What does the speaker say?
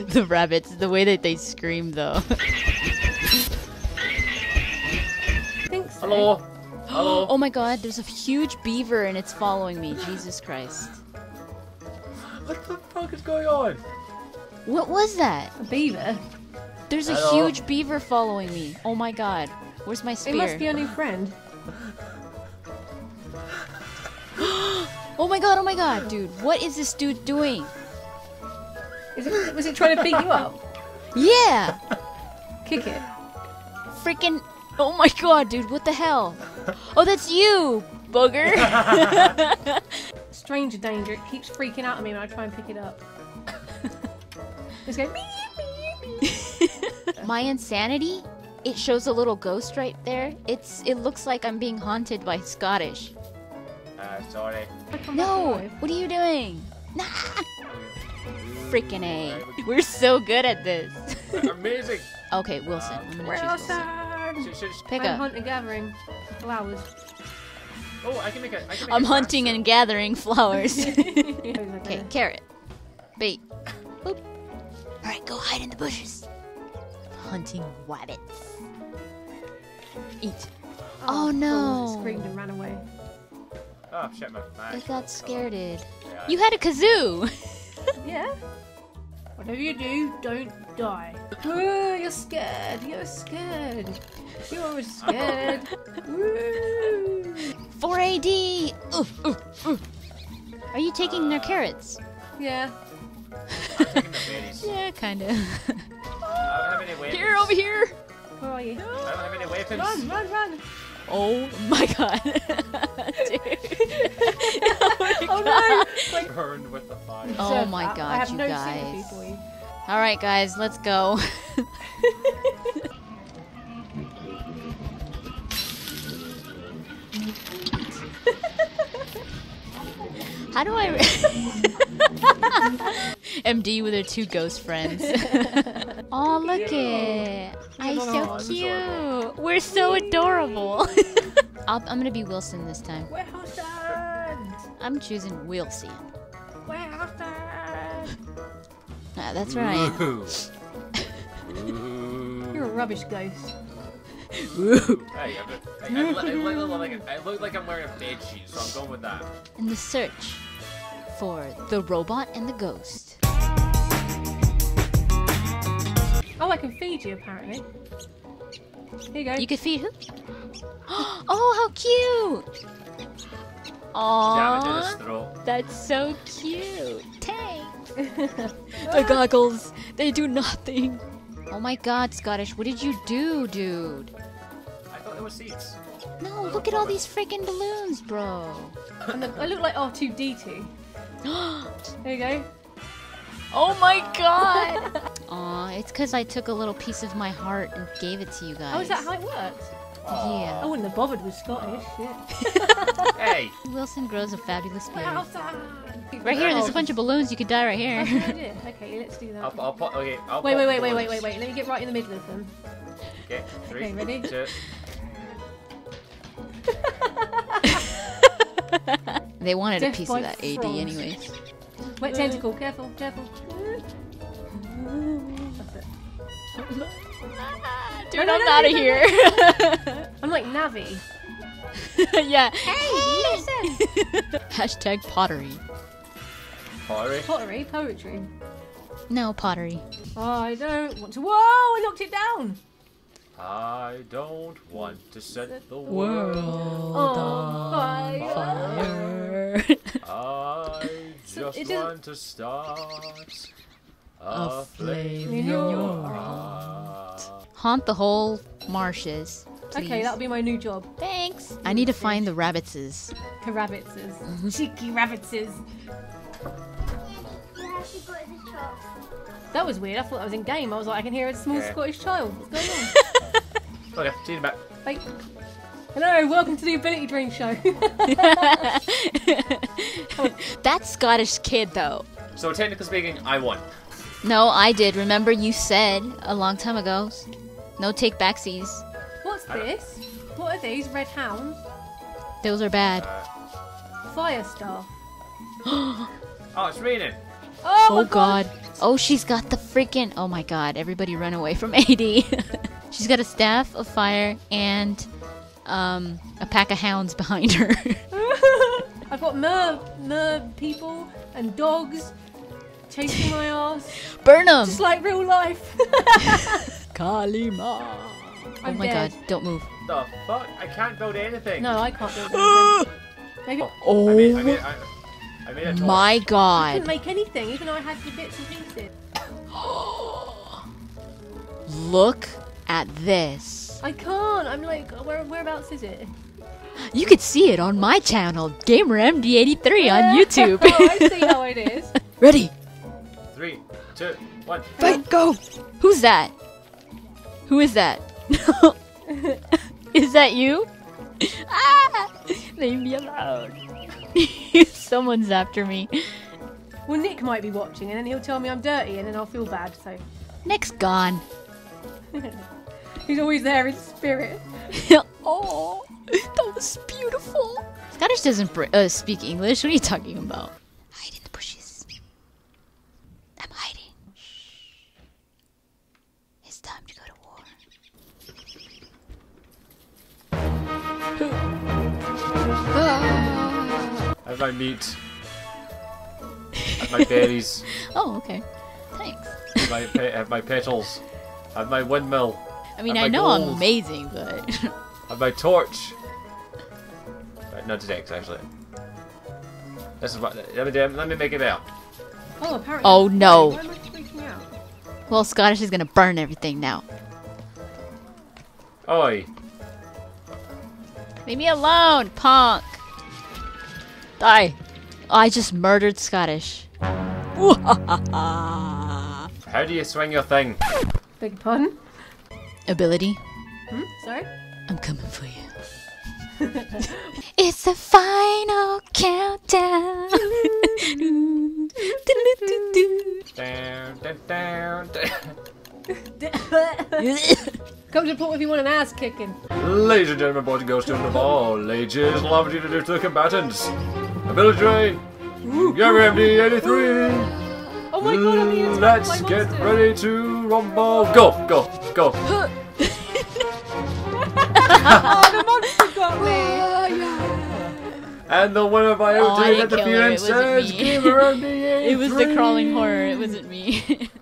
the rabbits, the way that they scream though. think so. Hello. Hello. oh my god, there's a huge beaver and it's following me. Jesus Christ. What the fuck is going on? What was that? A beaver. There's a Hello? huge beaver following me. Oh my god. Where's my spear? It must be a new friend. Oh my god, oh my god, dude. What is this dude doing? Is it, was it trying to beat you up? Yeah! Kick it. Freaking. Oh my god, dude, what the hell? Oh, that's you, booger. Stranger danger. It keeps freaking out at me when I try and pick it up. It's going my insanity? It shows a little ghost right there. It's. It looks like I'm being haunted by Scottish. Uh, sorry. I come back No! What are you doing? Nah! Freaking A. We're so good at this. Amazing. Okay, Wilson. I'm gonna We're choose Wilson. awesome. Should- should- Pick I'm up. hunting gathering flowers. Oh, I can make a. I can make I'm a hunting faster. and gathering flowers. okay. okay, carrot. Bait. Boop. Alright, go hide in the bushes. Hunting rabbits. Eat. Oh, oh no. Oh, I screamed and ran away. Oh shit, man. I Nice. got scareded. Yeah, You had a kazoo! Yeah. Whatever you do, don't die. Ooh, you're scared. You're scared. You're always scared. Woo. 4AD! Ooh, ooh, ooh. Are you taking their carrots? Yeah. I'm taking the berries. Yeah, kinda. I don't have any weapons. here, over here! Where are you? I don't have any weapons. Run, run, run. Oh my god. Dude. Oh no. Like, Burned with the fire. Oh Sir, my I- I God, have you no guys. sympathy for you. Alright, guys, let's go. How do I. MD with her two ghost friends. oh, look it. I'm so it's cute. adorable. We're so adorable. I'll, I'm gonna be Wilson this time. We're husband. I'm choosing Wilson. We're. Ah, that's right. Ooh. Ooh. You're a rubbish ghost. Hey, I'm a- I, look- I, look like, I look like I'm wearing a bed sheet, so I'm going with that. In the search for the robot and the ghost. Oh, I can feed you apparently. Here you go. You can feed who? Oh, how cute! Jam into Aww, throat. that's so cute. Thanks. the goggles, they do nothing. Oh my god, Scottish, what did you do, dude? I thought there were seats. No, look at all these freaking balloons, bro. And the- I look like R2D2. There you go. Oh my god! Aw, it's because I took a little piece of my heart and gave it to you guys. Oh, is that how it works? I wouldn't oh, have bothered with Scottish. Shit. Hey, Wilson grows a fabulous beard. Right here, there's a oh. bunch of balloons. You could die right That's a good here. Oh, idea. Okay, let's do that. I'll, I'll put. Okay, I'll Wait, wait, wait, wait, wait, wait, wait. Let me get right in the middle of them. Okay, three, Okay, ready? two. they wanted a piece of that AD, frost. anyways. Wet tentacle. Careful, careful. Ah. That's it. Dude, I'm no, out of here. I'm like Navi. yeah. Hey, listen. Hashtag pottery. Pottery. Pottery, poetry. No, pottery. I don't want to. Whoa! I knocked it down. I don't want to set the World on fire. fire. I So just it is- want to start a, A flame flame in your heart. Haunt the whole marshes. Okay, that'll be my new job. Thanks. I need to find the rabbitses. Karabitzes. Mm-hmm. Cheeky rabbitses. Yeah, she got in. That was weird. I thought I was in game. I was like, I can hear a small Yeah. Scottish child. What's going on? Okay, see you in a bit. Wait. Hello, welcome to the Ability Drain Show. that Scottish kid, though. So technically speaking, I won. No, I did. Remember, you said a long time ago. No take backsies. What's this? What are these? Red hounds? Those are bad. Uh, Fire staff. oh, it's raining. Oh, my Oh god. Oh, she's got the freaking. Oh my god. Everybody run away from AD. she's got a staff of fire and um, a pack of hounds behind her. I've got mer mer people and dogs chasing my ass, Burn them! just like real life. Kalima. Oh I'm my dead. god. Don't move. The fuck? I can't build anything. No, I can't build anything. Maybe I Oh I made, I made, I, oh. I made a torch. my couldn't make anything, even though I had the bits and pieces. Look at this. I can't. I'm like, where, whereabouts is it? You could see it on my channel, GamerMD83 on YouTube. oh, I see how it is. Ready? Three, two, one. Fight, go! Who's that? Who is that? is that you? Ah! Leave me alone. Someone's after me. Well, Nick might be watching, and then he'll tell me I'm dirty, and then I'll feel bad. So Nick's gone. he's always there in spirit. oh, that was beautiful. Scottish doesn't br- uh, speak English. What are you talking about? Have my meat. Have my berries. Oh, okay. Thanks. Have my, pe- have my petals. Have my windmill. I mean, I my know I'm amazing, but Have my torch. Right, not today, actually. This is what. Let me, let me make it out. Oh, apparently. Oh, no. Why am I freaking out? well, Scottish is gonna burn everything now. Oi. Leave me alone, punk. Die. I just murdered Scottish. How do you swing your thing? Big pun. Ability. Hmm? Sorry? I'm coming for you. it's the final countdown. Down, down, down, down. Come to the point if you want an ass kicking. Ladies and gentlemen, boys and girls, children of all ages, love to introduce the combatants. Ability Drain, Gamer MD 83. Oh my god, I'm being attacked Let's by get monsters. ready to rumble. Go, go, go. Oh, the monster got me. And the winner by Oh, I ultimate didn't kill her, it interference wasn't says me. Gamer MD 83. it was the crawling horror. It wasn't me.